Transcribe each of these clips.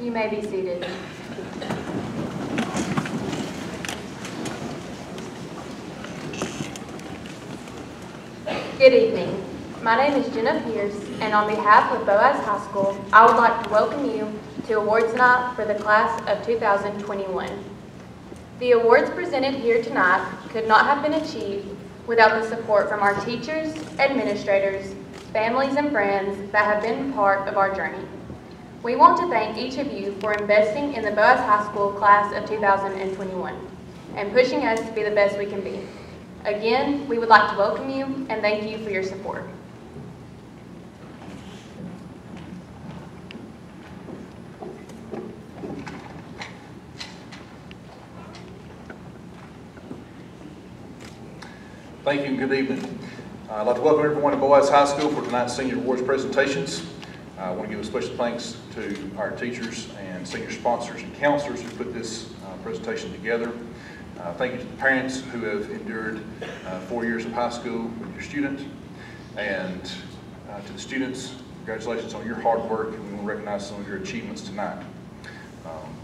You may be seated. Good evening. My name is Jenna Pierce, and on behalf of Boaz High School, I would like to welcome you to Awards Night for the class of 2021. The awards presented here tonight could not have been achieved without the support from our teachers, administrators, families, and friends that have been part of our journey. We want to thank each of you for investing in the Boaz High School class of 2021 and pushing us to be the best we can be. Again, we would like to welcome you and thank you for your support. Thank you and good evening. I'd like to welcome everyone to Boaz High School for tonight's Senior Awards presentations. I want to give a special thanks to our teachers and senior sponsors and counselors who put this uh, presentation together. Uh, Thank you to the parents who have endured uh, four years of high school with your student. And uh, to the students, congratulations on your hard work, and we want to recognize some of your achievements tonight. Um,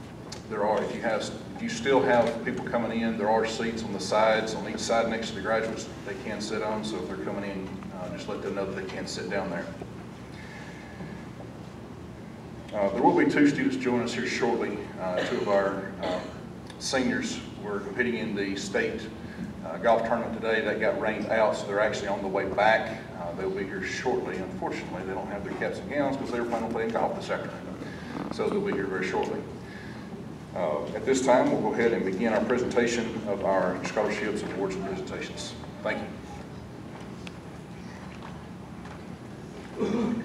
There are, if you have, if you still have people coming in, there are seats on the sides, on each side next to the graduates they can sit on, so if they're coming in, uh, just let them know that they can sit down there. Uh, there will be two students joining us here shortly. Uh, two of our um, seniors were competing in the state uh, golf tournament today. That got rained out, so they're actually on the way back. Uh, they'll be here shortly. Unfortunately, they don't have their caps and gowns because they were planning on playing golf this afternoon. So they'll be here very shortly. Uh, at this time, we'll go ahead and begin our presentation of our scholarships, awards, and presentations. Thank you.